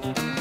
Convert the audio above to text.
Bye.